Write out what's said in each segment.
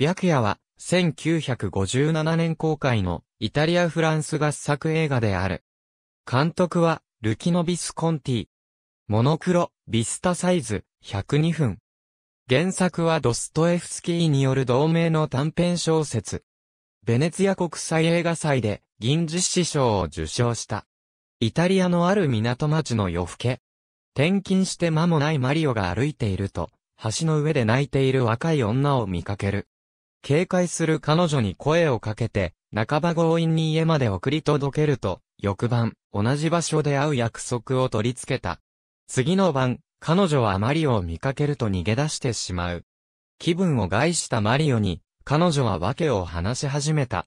白夜は、1957年公開のイタリア・フランス合作映画である。監督は、ルキノ・ビスコンティ。モノクロ、ビスタサイズ、102分。原作はドストエフスキーによる同名の短編小説。ベネツィア国際映画祭で銀実施賞を受賞した。イタリアのある港町の夜更け。転勤して間もないマリオが歩いていると、橋の上で泣いている若い女を見かける。警戒する彼女に声をかけて、半ば強引に家まで送り届けると、翌晩、同じ場所で会う約束を取り付けた。次の晩、彼女はマリオを見かけると逃げ出してしまう。気分を害したマリオに、彼女は訳を話し始めた。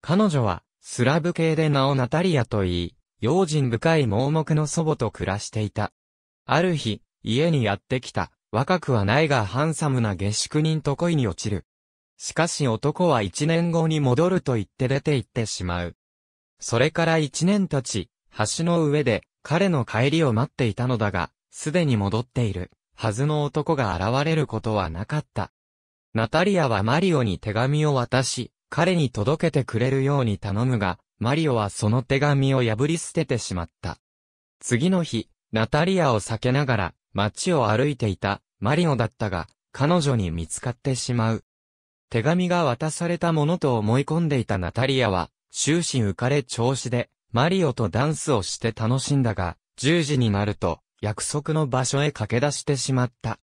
彼女は、スラブ系で名をナタリアと言い、用心深い盲目の祖母と暮らしていた。ある日、家にやってきた、若くはないがハンサムな下宿人と恋に落ちる。しかし男は一年後に戻ると言って出て行ってしまう。それから一年経ち、橋の上で彼の帰りを待っていたのだが、すでに戻っているはずの男が現れることはなかった。ナタリアはマリオに手紙を渡し、彼に届けてくれるように頼むが、マリオはその手紙を破り捨ててしまった。次の日、ナタリアを避けながら街を歩いていたマリオだったが、彼女に見つかってしまう。手紙が渡されたものと思い込んでいたナタリアは、終始浮かれ調子で、マリオとダンスをして楽しんだが、10時になると、約束の場所へ駆け出してしまった。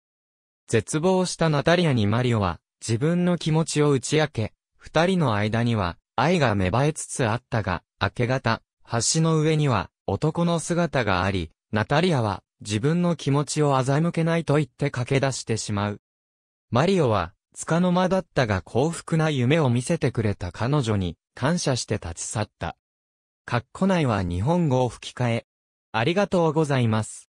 絶望したナタリアにマリオは、自分の気持ちを打ち明け、二人の間には、愛が芽生えつつあったが、明け方、橋の上には、男の姿があり、ナタリアは、自分の気持ちを欺けないと言って駆け出してしまう。マリオは、束の間だったが幸福な夢を見せてくれた彼女に、感謝して立ち去った。括弧内は日本語を吹き替え。ありがとうございます。